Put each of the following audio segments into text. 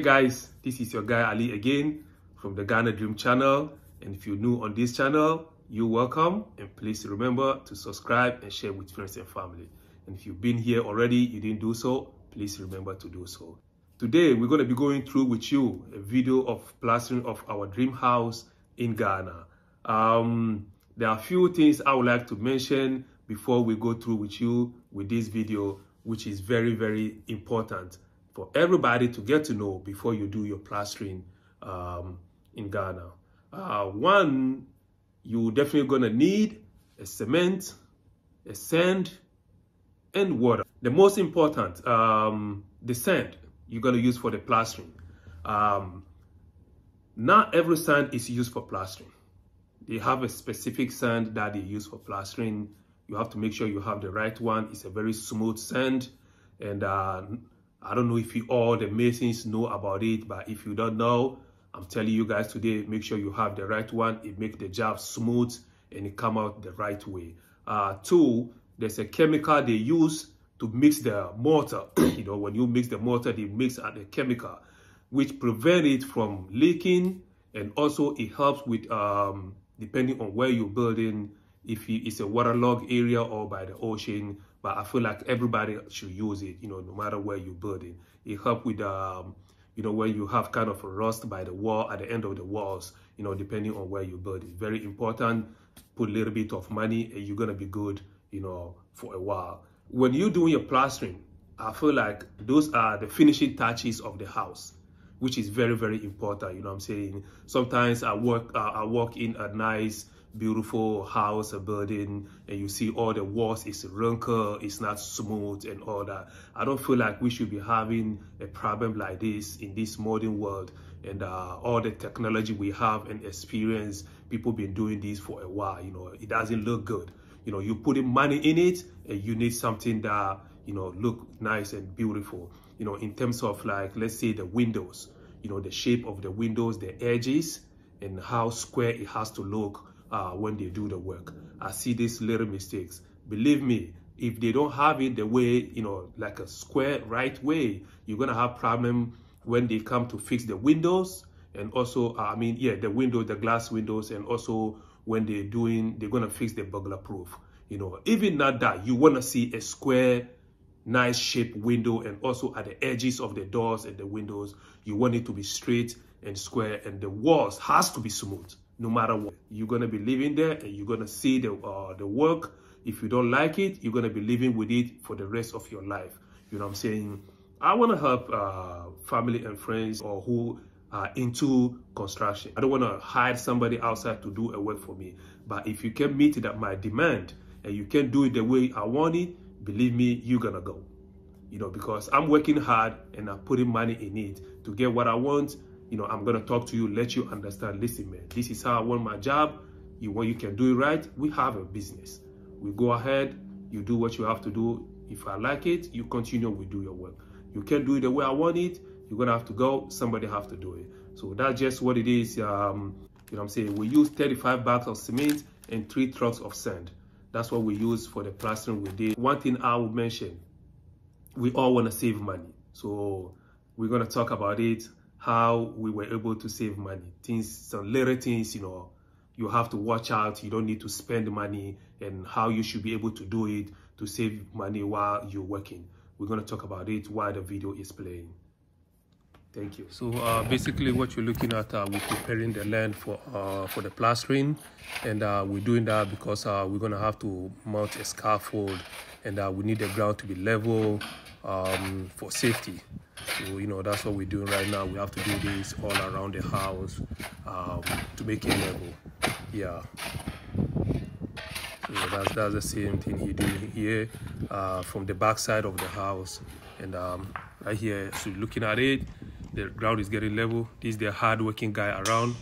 Hey guys, this is your guy Ali again from the Ghana Dream channel. And if you're new on this channel, you're welcome. And please remember to subscribe and share with friends and family. And if you've been here already, you didn't do so, please remember to do so. Today, we're going to be going through with you a video of plastering of our dream house in Ghana. Um, there are a few things I would like to mention before we go through with you with this video, which is very, very important for everybody to get to know before you do your plastering um, in Ghana. Uh, one, you're definitely to need a cement, a sand, and water. The most important, um, the sand you're to use for the plastering. Um, not every sand is used for plastering. They have a specific sand that they use for plastering. You have to make sure you have the right one. It's a very smooth sand. And uh, I don't know if you, all the masons know about it, but if you don't know, I'm telling you guys today, make sure you have the right one. It makes the job smooth and it come out the right way. Uh, two, there's a chemical they use to mix the mortar. you know, when you mix the mortar, they mix at the chemical, which prevent it from leaking. And also it helps with, um, depending on where you're building, if it's a waterlogged area or by the ocean, but I feel like everybody should use it, you know, no matter where you're building. It helps with, um, you know, when you have kind of a rust by the wall, at the end of the walls, you know, depending on where you build it. Very important, put a little bit of money and you're going to be good, you know, for a while. When you're doing your plastering, I feel like those are the finishing touches of the house which is very very important you know what i'm saying sometimes i work uh, i walk in a nice beautiful house, a building, and you see all the walls it's wrinkled, it's not smooth and all that. I don't feel like we should be having a problem like this in this modern world and uh, all the technology we have and experience, people been doing this for a while, you know, it doesn't look good. You know, you putting money in it and you need something that, you know, look nice and beautiful. You know, in terms of like, let's say the windows, you know, the shape of the windows, the edges, and how square it has to look uh, when they do the work. I see these little mistakes. Believe me, if they don't have it the way, you know, like a square right way, you're going to have problem when they come to fix the windows and also, uh, I mean, yeah, the window, the glass windows, and also when they're doing, they're going to fix the burglar proof. You know, even not that, you want to see a square, nice shaped window and also at the edges of the doors and the windows, you want it to be straight and square and the walls has to be smooth no matter what. You're going to be living there and you're going to see the, uh, the work. If you don't like it, you're going to be living with it for the rest of your life. You know what I'm saying? I want to help uh, family and friends or who are into construction. I don't want to hire somebody outside to do a work for me. But if you can meet that my demand and you can do it the way I want it, believe me, you're going to go. You know, because I'm working hard and I'm putting money in it to get what I want you know, I'm gonna talk to you, let you understand. Listen, man, this is how I want my job. You want you can do it right. We have a business. We go ahead, you do what you have to do. If I like it, you continue, we do your work. You can't do it the way I want it, you're gonna have to go, somebody have to do it. So that's just what it is. Um, you know I'm saying? We use 35 bags of cement and three trucks of sand. That's what we use for the plastering we did. One thing I would mention, we all want to save money. So we're to talk about it how we were able to save money. Things, some little things, you know, you have to watch out. You don't need to spend money and how you should be able to do it to save money while you're working. We're going to talk about it while the video is playing. Thank you. So uh, basically what you're looking at, uh, we're preparing the land for uh, for the plastering and uh, we're doing that because uh, we're going to have to mount a scaffold and uh, we need the ground to be level um, for safety. So, you know, that's what we're doing right now. We have to do this all around the house um, to make it level. Yeah. So that's, that's the same thing he did here uh, from the back side of the house. And um, right here, so looking at it, the ground is getting level. This is the hard working guy around.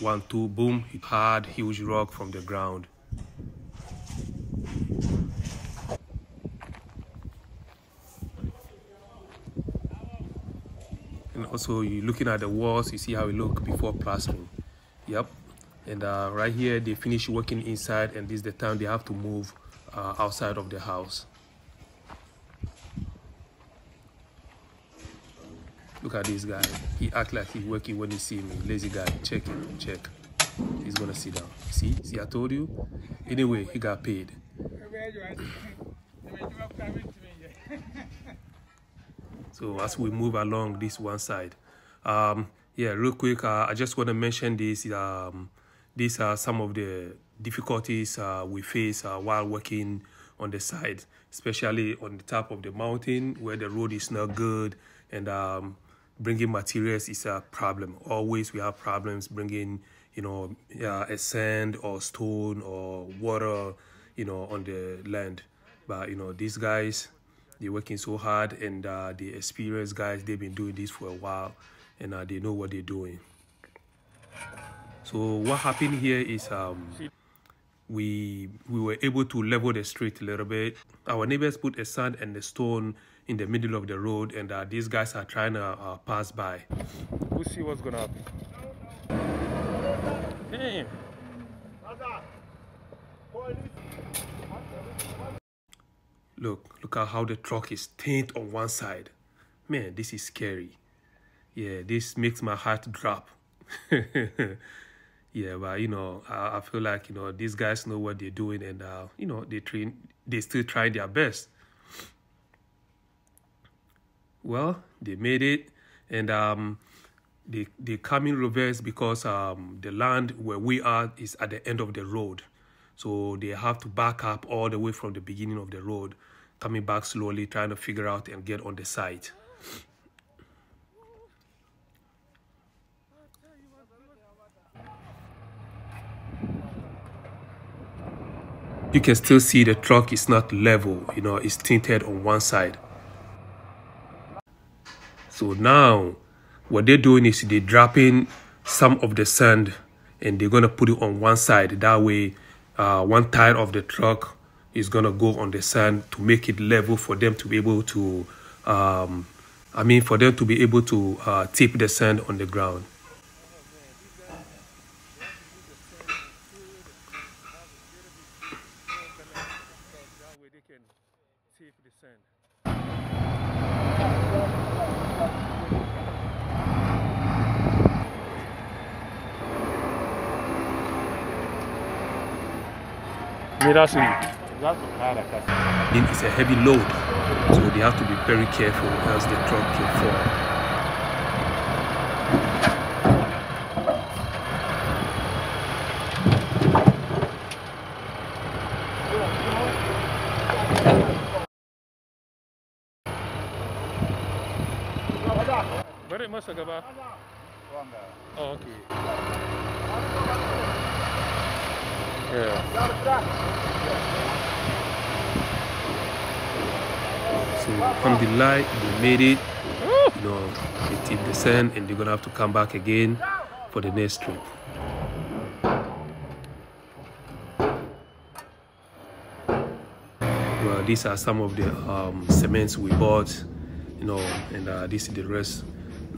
One, two, boom, hard, huge rock from the ground. Also you're looking at the walls you see how it look before plastering yep and uh, right here they finish working inside and this is the time they have to move uh, outside of the house Look at this guy. He act like he's working when he see me. Lazy guy. Check it. Check. He's gonna sit down. See? See, I told you. Anyway, he got paid. So as we move along this one side, um, yeah, real quick, uh, I just want to mention this. Um, these are some of the difficulties uh, we face uh, while working on the side, especially on the top of the mountain where the road is not good and um, bringing materials is a problem. Always we have problems bringing, you know, a sand or stone or water, you know, on the land. But, you know, these guys, they're working so hard and uh, the experienced guys, they've been doing this for a while and uh, they know what they're doing. So what happened here is um, we we were able to level the street a little bit. Our neighbors put a sand and a stone in the middle of the road and uh, these guys are trying to uh, pass by. We'll see what's gonna happen. Damn. Look, look at how the truck is tint on one side. Man, this is scary. Yeah, this makes my heart drop. yeah, but you know, I, I, feel like you know these guys know what they're doing, and uh, you know they train, they still try their best. Well, they made it, and um, they they come in reverse because um, the land where we are is at the end of the road. So they have to back up all the way from the beginning of the road, coming back slowly, trying to figure out and get on the site. You can still see the truck is not level, you know, it's tinted on one side. So now what they're doing is they're dropping some of the sand and they're going to put it on one side. That way uh, one tire of the truck is gonna go on the sand to make it level for them to be able to, um, I mean, for them to be able to uh, tip the sand on the ground. Mirasuri. It's a heavy load, so they have to be very careful as the truck can fall. Balik masa ke Oh, okay. So alhamdulillah, they made it. You know, they tipped the sand and they're gonna have to come back again for the next trip. Well, these are some of the um, cements we bought, you know, and uh, this is the rest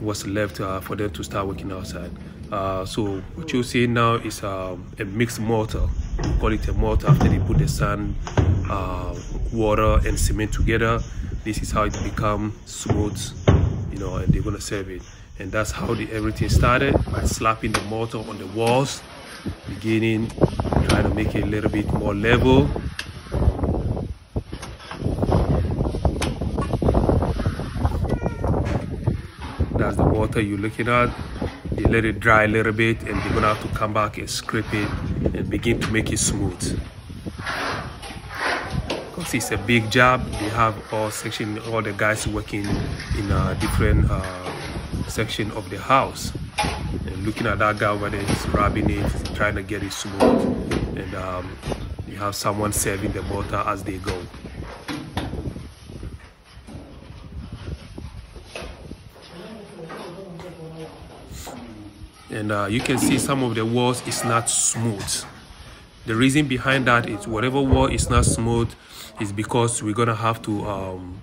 was left uh, for them to start working outside. Uh, so what you see now is uh, a mixed mortar. We call it a mortar after they put the sand, uh, water and cement together. This is how it become smooth, you know, and they're gonna serve it. And that's how the, everything started by slapping the mortar on the walls, beginning trying to make it a little bit more level that's the water you're looking at let it dry a little bit and you're gonna have to come back and scrape it and begin to make it smooth. Because it's a big job they have all section all the guys working in a different uh, section of the house. And looking at that guy over there he's rubbing it trying to get it smooth. And um, you have someone serving the water as they go and uh, you can see some of the walls is not smooth. The reason behind that is whatever wall is not smooth is because we're gonna have to um,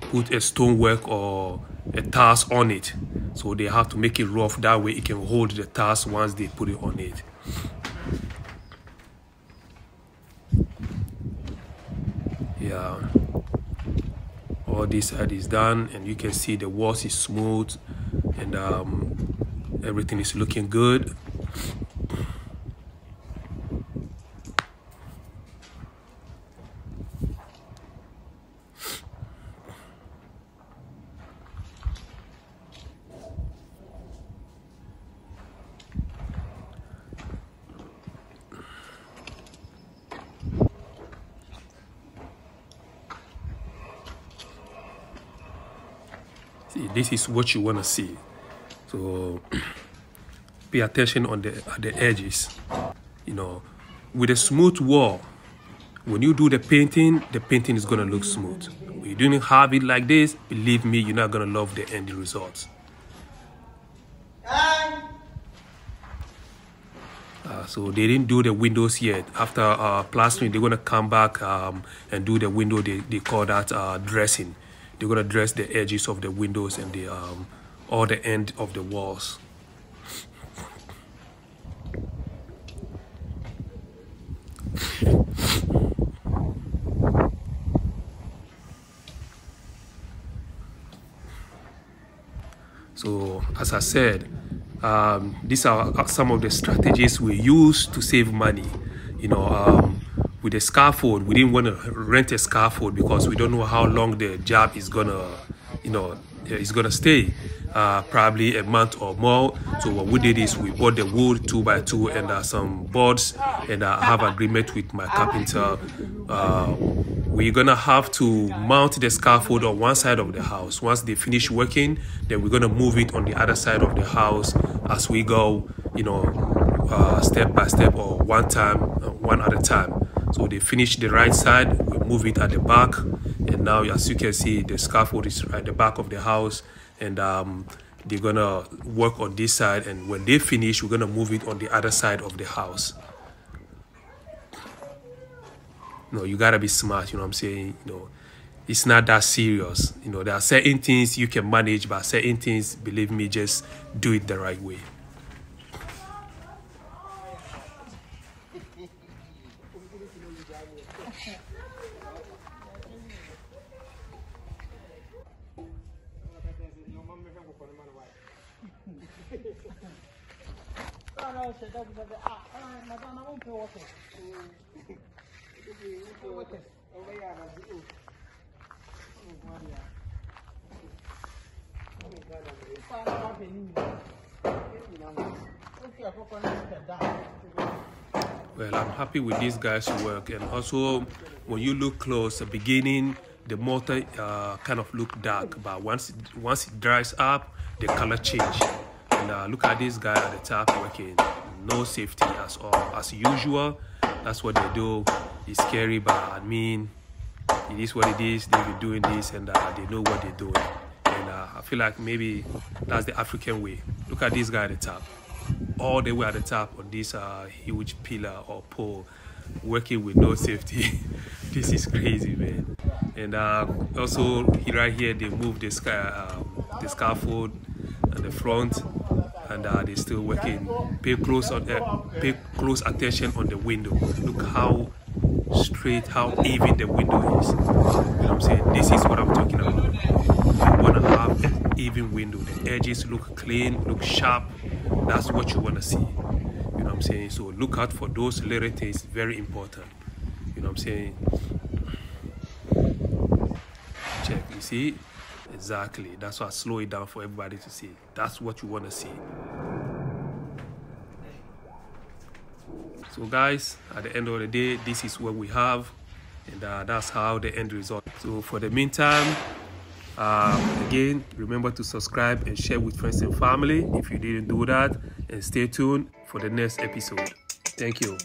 put a stonework or a task on it. So they have to make it rough. That way it can hold the task once they put it on it. Yeah. All this side is done and you can see the walls is smooth and um, everything is looking good. See this is what you want to see. So pay attention on the at the edges you know with a smooth wall when you do the painting the painting is going to look smooth when you don't have it like this believe me you're not going to love the end results Uh, so they didn't do the windows yet. After uh, plastering, they're gonna come back um, and do the window. They, they call that uh, dressing. They're gonna dress the edges of the windows and the um, all the end of the walls. So as I said, um, these are some of the strategies we use to save money. You know, um, with the scaffold, we didn't want to rent a scaffold because we don't know how long the job is gonna, you know, is gonna stay. Uh, probably a month or more. So what we did is we bought the wood two by two and uh, some boards, and uh, I have agreement with my carpenter. Uh, we're gonna have to mount the scaffold on one side of the house. Once they finish working, then we're gonna move it on the other side of the house as we go. You know, uh, step by step or one time, uh, one at a time. So they finish the right side, we move it at the back, and now as you can see, the scaffold is at the back of the house and um, they're gonna work on this side and when they finish we're gonna move it on the other side of the house. No you gotta be smart you know what i'm saying? You know it's not that serious. You know there are certain things you can manage but certain things believe me just do it the right way Well, I'm happy with these guys' work, and also when you look close, the beginning, the mortar uh, kind of look dark, but once it, once it dries up, the color change. And uh, look at this guy at the top working, no safety as all, as usual. That's what they do. It's scary, but I mean, it is what it is. They've been doing this, and uh, they know what they're doing. And uh, I feel like maybe that's the African way. Look at this guy at the top all the way at the top on this uh, huge pillar or pole working with no safety this is crazy man and uh, also right here they move the, um, the scaffold and the front and uh, they're still working. Pay close on uh, pay close attention on the window. Look how straight how even the window is. You know what i'm saying? This is what i'm talking about. You want to have an even window. The edges look clean look sharp. That's what you want to see. You know what i'm saying? So look out for those little things. Very important. You know what i'm saying? Check. You see exactly. That's why i slow it down for everybody to see. That's what you want to see. So guys at the end of the day this is what we have and uh, that's how the end result. So for the meantime uh, again remember to subscribe and share with friends and family if you didn't do that and stay tuned for the next episode. Thank you